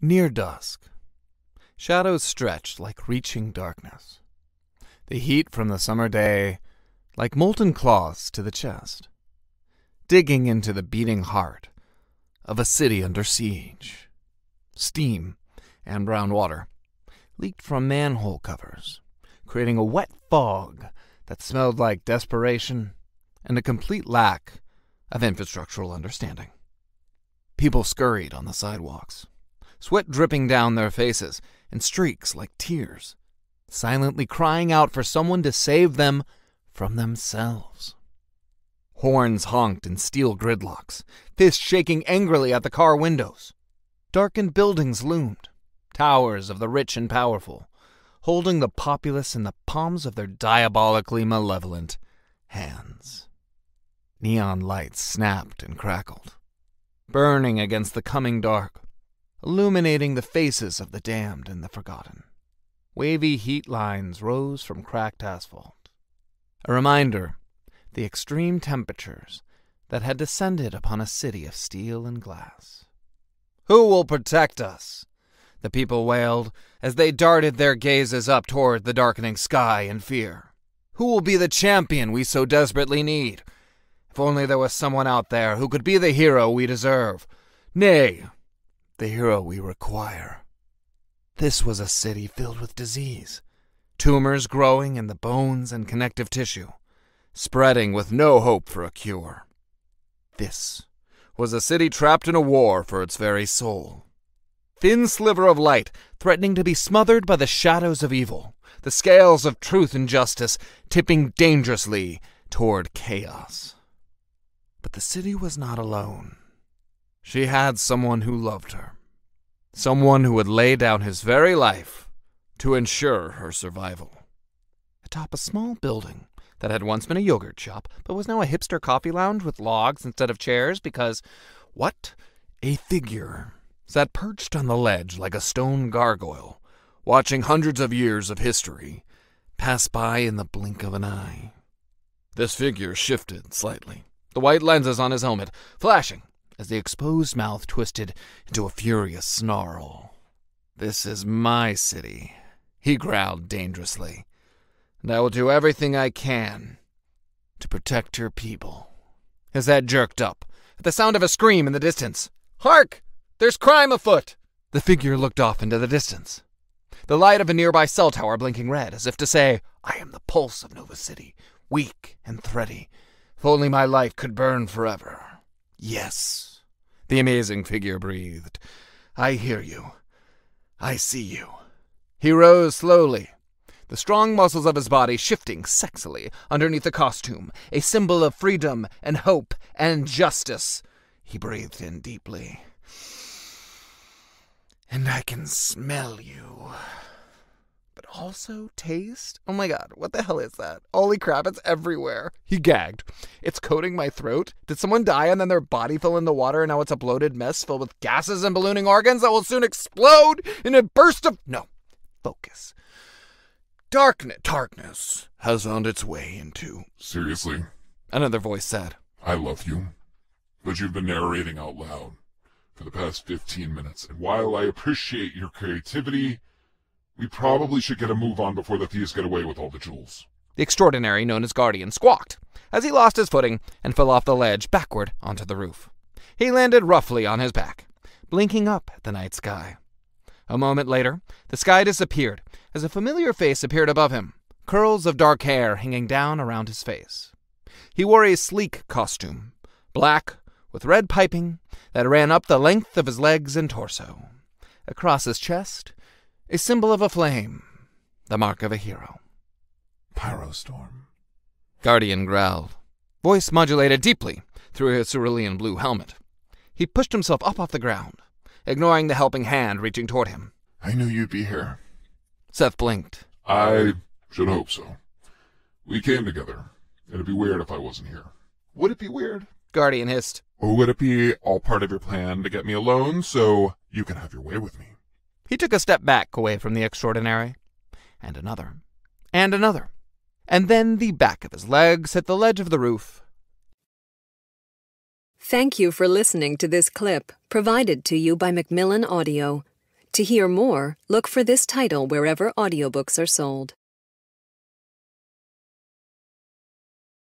Near dusk, shadows stretched like reaching darkness. The heat from the summer day like molten claws to the chest, digging into the beating heart of a city under siege. Steam and brown water leaked from manhole covers, creating a wet fog that smelled like desperation and a complete lack of infrastructural understanding. People scurried on the sidewalks, sweat dripping down their faces in streaks like tears, silently crying out for someone to save them from themselves. Horns honked in steel gridlocks, fists shaking angrily at the car windows. Darkened buildings loomed, towers of the rich and powerful, holding the populace in the palms of their diabolically malevolent hands. Neon lights snapped and crackled, burning against the coming dark, illuminating the faces of the damned and the forgotten. Wavy heat lines rose from cracked asphalt. A reminder the extreme temperatures that had descended upon a city of steel and glass. Who will protect us? The people wailed as they darted their gazes up toward the darkening sky in fear. Who will be the champion we so desperately need? If only there was someone out there who could be the hero we deserve. Nay, the hero we require. This was a city filled with disease, tumors growing in the bones and connective tissue, spreading with no hope for a cure. This was a city trapped in a war for its very soul. Thin sliver of light threatening to be smothered by the shadows of evil, the scales of truth and justice tipping dangerously toward chaos. But the city was not alone. She had someone who loved her, someone who would lay down his very life to ensure her survival. Atop a small building that had once been a yogurt shop, but was now a hipster coffee lounge with logs instead of chairs because, what? A figure sat perched on the ledge like a stone gargoyle, watching hundreds of years of history pass by in the blink of an eye. This figure shifted slightly, the white lenses on his helmet flashing as the exposed mouth twisted into a furious snarl. This is my city, he growled dangerously and I will do everything I can to protect your people. His head jerked up at the sound of a scream in the distance. Hark! There's crime afoot! The figure looked off into the distance, the light of a nearby cell tower blinking red, as if to say, I am the pulse of Nova City, weak and thready. If only my life could burn forever. Yes, the amazing figure breathed. I hear you. I see you. He rose slowly, the strong muscles of his body shifting sexily underneath the costume, a symbol of freedom and hope and justice. He breathed in deeply. And I can smell you. But also taste? Oh my god, what the hell is that? Holy crap, it's everywhere. He gagged. It's coating my throat. Did someone die and then their body fell in the water and now it's a bloated mess filled with gases and ballooning organs that will soon explode in a burst of. No. Focus. Darkness, darkness has found its way into. Seriously? Another voice said. I love you, but you've been narrating out loud for the past 15 minutes, and while I appreciate your creativity, we probably should get a move on before the thieves get away with all the jewels. The extraordinary, known as Guardian, squawked as he lost his footing and fell off the ledge backward onto the roof. He landed roughly on his back, blinking up at the night sky. A moment later, the sky disappeared as a familiar face appeared above him, curls of dark hair hanging down around his face. He wore a sleek costume, black, with red piping that ran up the length of his legs and torso. Across his chest, a symbol of a flame, the mark of a hero. Pyrostorm. Guardian growled, voice modulated deeply through his cerulean blue helmet. He pushed himself up off the ground, ignoring the helping hand reaching toward him. I knew you'd be here. Seth blinked. I should hope so. We came together. It'd be weird if I wasn't here. Would it be weird? Guardian hissed. Or would it be all part of your plan to get me alone so you can have your way with me? He took a step back away from the extraordinary, and another, and another, and then the back of his legs hit the ledge of the roof. Thank you for listening to this clip provided to you by Macmillan Audio. To hear more, look for this title wherever audiobooks are sold.